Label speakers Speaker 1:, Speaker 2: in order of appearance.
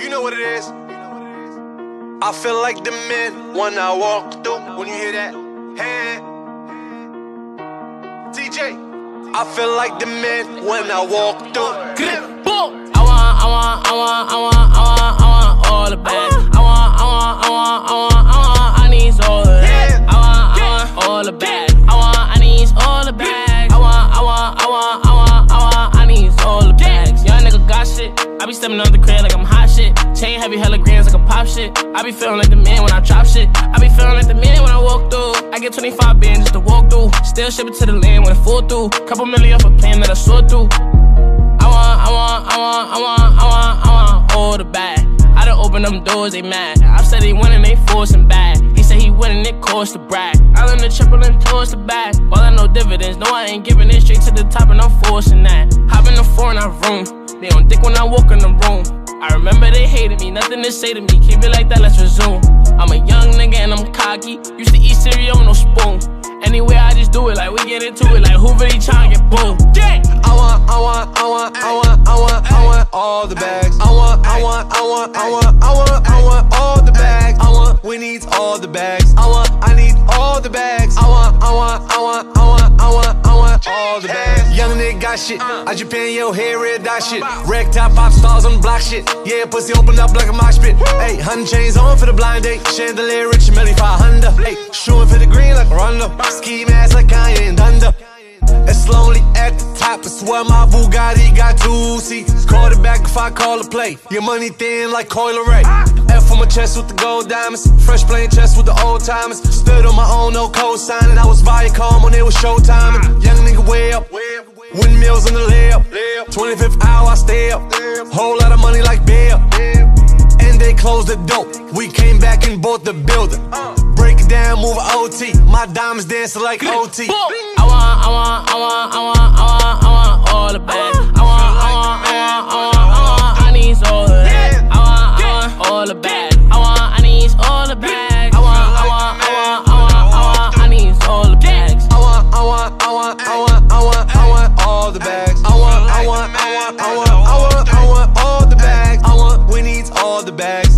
Speaker 1: You know what it is. I feel like the man when I walk through. When you hear that, hey, Tjay. I feel like the man when I walk through.
Speaker 2: Boom. I want, I want, I want, I want, I want, I want all the bag. I want, I want, I want, I want, I want, I need all the bag. I want, I want all the bag. Be stepping up the crib like I'm hot shit. Chain heavy, hella grams like a pop shit. I be feeling like the man when I drop shit. I be feeling like the man when I walk through. I get 25 bands just to walk through. Still ship it to the land when it fall through. Couple million off a plan that I saw through. I want, I want, I want, I want, I want, I want all the bag. I done open them doors, they mad. I said he winning, they forcing bad. He said he winning, it cost to brag. I learned the triple and towards the back. All I know dividends, no I ain't giving it straight to the top and I'm forcing that. Hop in the foreign I room. They on dick when I walk in the room. I remember they hated me, nothing to say to me. Keep it like that, let's resume. I'm a young nigga and I'm cocky. Used to eat cereal with no spoon. Anyway, I just do it like we get into it like who really tryna get boom. Yeah.
Speaker 1: I want, I want, I want, I want, I want, I want all the bags. I want, I want, I want, I want, I want, I want all the bags. I want, we need all the bags. I want, I need all the bags. I want, I want, I want, I want, all the bags. Young nigga got shit. Uh. I Japan your hair red dot shit. Rag top pop stars on the block shit. Yeah, pussy open up like a mosh pit. Hey, hun chains on for the blind date. Chandelier Richard Mille 500. Hey, shooting for the green like a Rondo. Ski mask like Kanye and Thunder. It's lonely at the top. I swear my Bugatti got two seats. Call it back if I call a play. Your money thin like Coil Ray. Ah. F on my chest with the gold diamonds. Fresh playing chess with the old timers. Stood on my own, no co-signing. I was Viacom when it was showtime. Young nigga way up. Windmills in the layup. 25th hour, I stay up. Whole lot of money like bail. And they closed the door. We came back and bought the building. Break it down, move OT. My diamonds dancing like OT.
Speaker 2: I want, I want, I want, I want, I want I